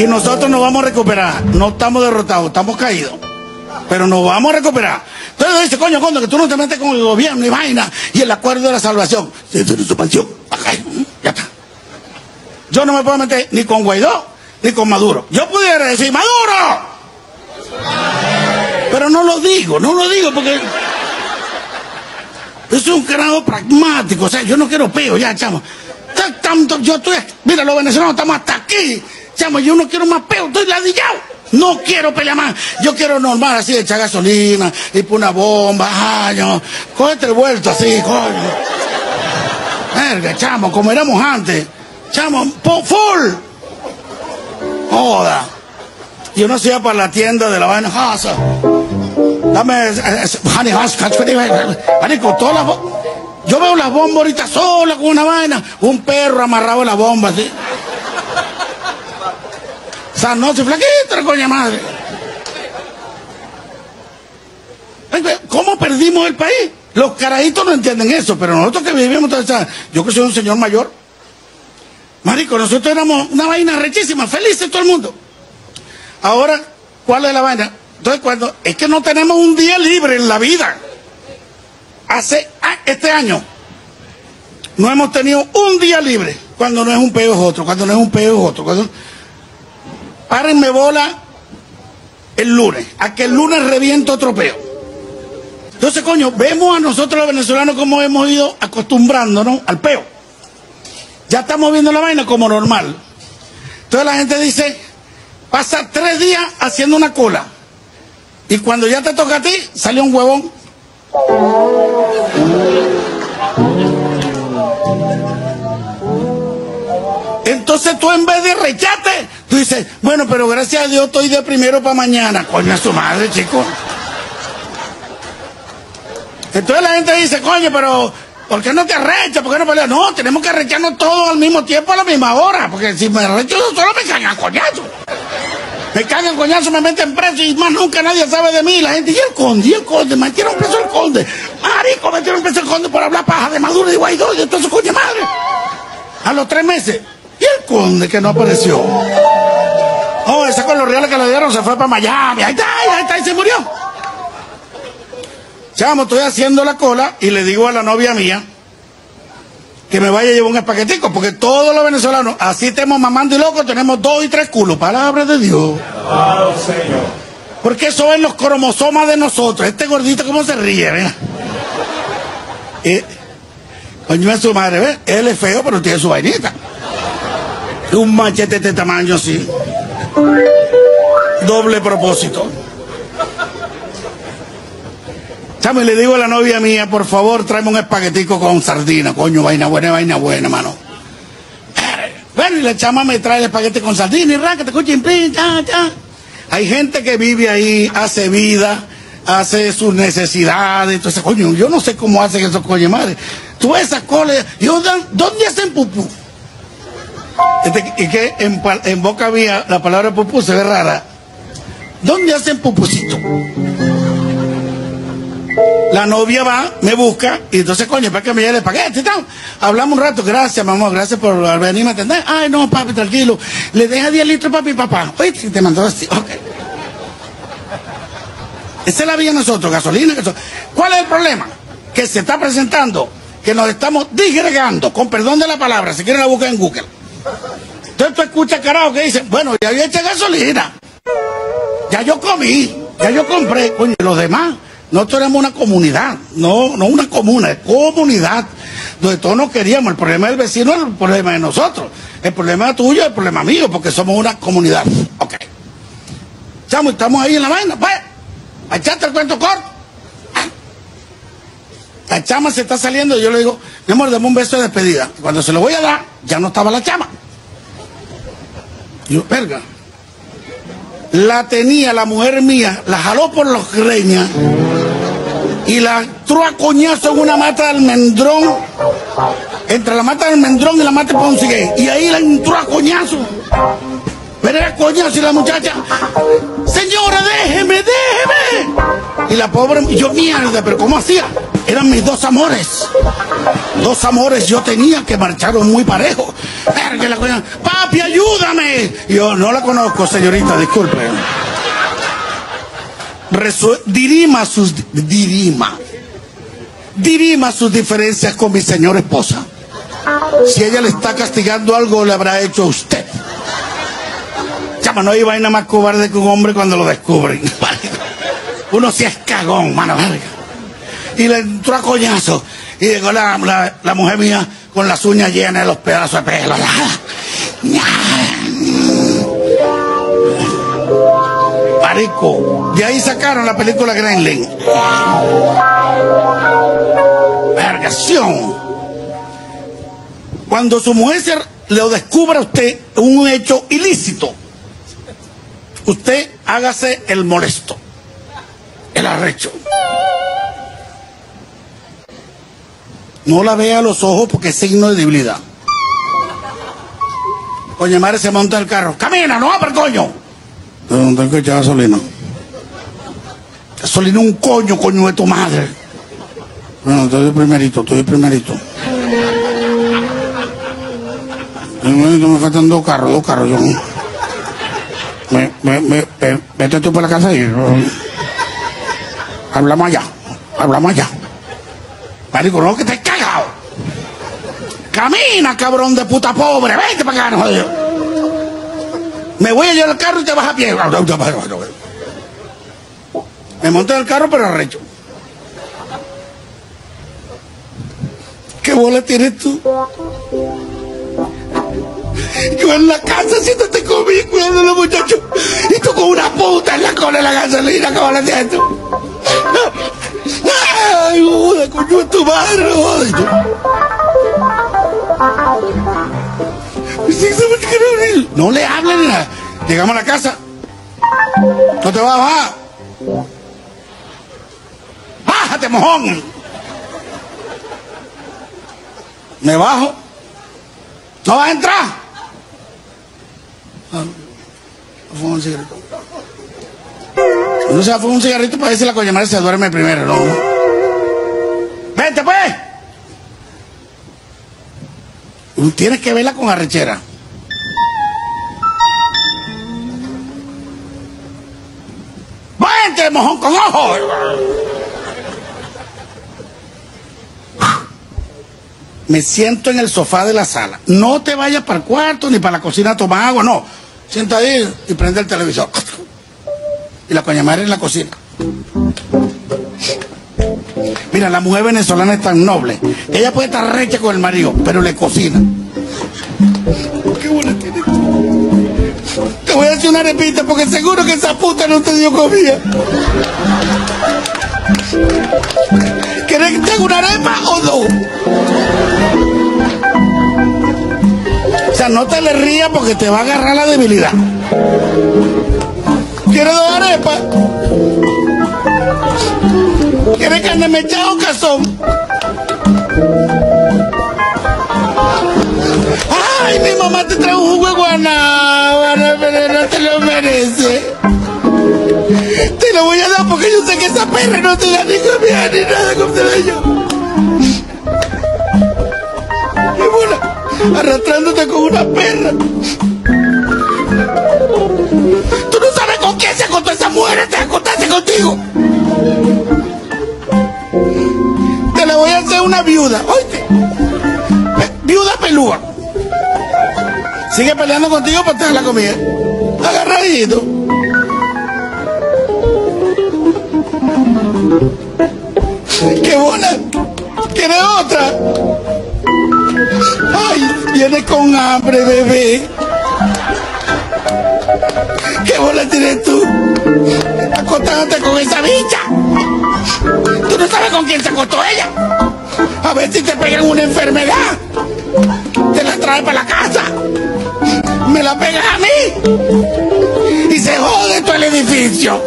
Y nosotros nos vamos a recuperar. No estamos derrotados, estamos caídos. Pero nos vamos a recuperar. Entonces dice, coño, coño, que tú no te metes con el gobierno y vaina y el acuerdo de la salvación. Tú eres tu pensión, acá, ya está. Yo no me puedo meter ni con Guaidó ni con Maduro. Yo pudiera decir, ¡Maduro! Pero no lo digo, no lo digo porque es un grado pragmático. O sea, yo no quiero peo ya, chamo. Ta- Tanto, yo estoy, mira, los venezolanos estamos hasta aquí. Chamo, yo no quiero más peo, estoy ladillado. No quiero pelear más. Yo quiero normal, así, echar gasolina, y por una bomba, ay, no. Cógete el vuelto así, coño. Verga, chamo, como éramos antes. Chamo, full. Joda. Yo no se para la tienda de la vaina Hasa. Dame, eh, eh, honey, marico, todas las Yo veo las bombas ahorita sola con una vaina, un perro amarrado a la bomba, así. Esa noche flaquita, la coña madre. ¿Cómo perdimos el país? Los carajitos no entienden eso, pero nosotros que vivimos toda esa... Yo que soy un señor mayor. Marico, nosotros éramos una vaina rechísima, felices todo el mundo. Ahora, ¿cuál es la vaina? Entonces, cuando es que no tenemos un día libre en la vida. Hace ah, este año no hemos tenido un día libre. Cuando no es un peo es otro, cuando no es un peo es otro. Cuando... Párenme bola el lunes, a que el lunes reviento otro peo. Entonces, coño, vemos a nosotros los venezolanos como hemos ido acostumbrándonos al peo. Ya estamos viendo la vaina como normal. Entonces la gente dice, pasa tres días haciendo una cola. Y cuando ya te toca a ti, sale un huevón. Entonces tú en vez de rechate, tú dices, bueno, pero gracias a Dios estoy de primero para mañana. Coño, a su madre, chico. Entonces la gente dice, coño, pero ¿por qué no te arrechas? ¿Por qué no peleas? No, tenemos que arrecharnos todos al mismo tiempo a la misma hora, porque si me arrecho solo me cagan coñazo. Me cagan coñazo, me meten preso y más nunca nadie sabe de mí. La gente, y el conde, y el conde, metieron preso al conde. Marico, metieron preso al conde por hablar paja de Maduro y Guaidó y de todo coño madre. A los tres meses. Y el conde que no apareció. Oh, ese con los reales que le dieron se fue para Miami. Ahí está, ahí está, y se murió. Chamo, estoy haciendo la cola y le digo a la novia mía que me vaya a llevar un espaguetico, porque todos los venezolanos, así estemos mamando y locos, tenemos dos y tres culos. Palabra de Dios. Porque eso es los cromosomas de nosotros. Este gordito, ¿cómo se ríe? Mira. Eh, coño es su madre, ¿ves? Él es feo, pero tiene su vainita. Un machete de este tamaño así. Doble propósito. Chamo, y le digo a la novia mía, por favor, tráeme un espaguetico con sardina, coño, vaina buena, vaina buena, mano. Eh, Bueno, y la chama me trae el espagueti con sardina y raca, te escucha, ya, ya. Hay gente que vive ahí, hace vida, hace sus necesidades, entonces, coño, yo no sé cómo hacen esos coño madre. Tú esas yo, ¿dónde hacen pupú? Este, y que en, boca mía la palabra pupú se ve rara. ¿Dónde hacen pupusito? La novia va, me busca, y entonces, coño, para que me lleve espagueti y tal. Hablamos un rato, gracias, mamá, gracias por venirme a atender. Ay, no, papi, tranquilo. Le deja 10 litros para mi papá. Oye, te mandó así, ok. Esa es la de nosotros, gasolina. gaso- ¿Cuál es el problema? Que se está presentando, que nos estamos disgregando, con perdón de la palabra, si quieren la buscan en Google. Entonces tú escuchas carajo que dicen, bueno, ya yo eché gasolina. Ya yo comí, ya yo compré, coño, y los demás. Nosotros éramos una comunidad, no, no una comuna, es comunidad, donde todos nos queríamos. El problema del vecino es el problema de nosotros. El problema tuyo es el problema mío, porque somos una comunidad. Ok. Chamo, estamos ahí en la vaina, pues, a el cuento corto. La chama se está saliendo y yo le digo, mi amor, dame un beso de despedida. Cuando se lo voy a dar, ya no estaba la chama. Yo, verga. La tenía la mujer mía, la jaló por los greñas y la entró a coñazo en una mata de almendrón, entre la mata de almendrón y la mata de Ponce. Y ahí la entró a coñazo. Pero era coñazo y la muchacha, señora, déjeme, déjeme. Y la pobre, yo mierda, pero ¿cómo hacía? Eran mis dos amores. Dos amores yo tenía que marcharon muy parejo. Papi, ayúdame. Yo no la conozco, señorita, disculpe. Dirima sus dirima. Dirima sus diferencias con mi señora esposa. Si ella le está castigando algo, le habrá hecho a usted. Chama, no hay vaina más cobarde que un hombre cuando lo descubren. Uno sí es cagón, mano verga. Y le entró a coñazo. Y llegó la, la, mujer mía con las uñas llenas de los pedazos de pelo. Marico, de ahí sacaron la película Gremlin. Vergación. Cuando su mujer lo descubra a usted un hecho ilícito, usted hágase el molesto, el arrecho. No la vea a los ojos porque es signo de debilidad. Coño, madre se monta el carro. Camina, no abre coño. No tengo que echar gasolina. Gasolina un coño, coño de tu madre. Bueno, estoy primerito, estoy primerito. Primerito me faltan dos carros, dos carros. Yo. Me, me, me, vete tú para la casa y hablamos allá, hablamos allá. Marico, no que te. Camina, cabrón de puta pobre, vete para acá, no. Me voy a llevar el carro y te vas a pie. Me monté en el carro, pero arrecho. ¿Qué bola tienes tú? Yo en la casa haciéndote conmigo, cuidando a los muchachos. Y tú con una puta en la cola de la gasolina, ¿cómo lo tienes tú? Ay, tu madre, joder. Sí, ¿sabes qué? No le hablen nada. Llegamos a la casa. No te vas a bajar. Bájate, mojón. Me bajo. No vas a entrar. Ah, fuma un cigarrito. No se a fumar un cigarrito para la coña madre se duerme primero, ¿no? Tienes que verla con arrechera. ¡Vente, mojón con ojo! Me siento en el sofá de la sala. No te vayas para el cuarto ni para la cocina a tomar agua, no. Sienta ahí y prende el televisor. Y la coña madre en la cocina. Mira, la mujer venezolana es tan noble. que Ella puede estar recha con el marido, pero le cocina. Qué buena. Te voy a hacer una arepita porque seguro que esa puta no te dio comida. ¿Quieres que te haga una arepa o no? O sea, no te le rías porque te va a agarrar la debilidad. ¿Quieres dos arepas? ¿Quieres carne mechada o cazón? Ay, mi mamá te trae un jugo de guanábana, pero no te lo merece. Te lo voy a dar porque yo sé que esa perra no te da ni comida ni nada como te da yo. Y bueno, arrastrándote con una perra. Tú no sabes con quién se acostó esa mujer antes de acostarse contigo. Viuda, oíste. Pelúa. Sigue peleando contigo para tener la comida. Agarradito. ¡Qué buena! ¿Quieres otra? ¡Ay! Viene con hambre, bebé. ¿Qué bola tienes tú? Acostándote con esa bicha. Tú no sabes con quién se acostó ella. A ver si te pegan una enfermedad. Te la trae para la casa. Me la pegas a mí. Y se jode todo el edificio.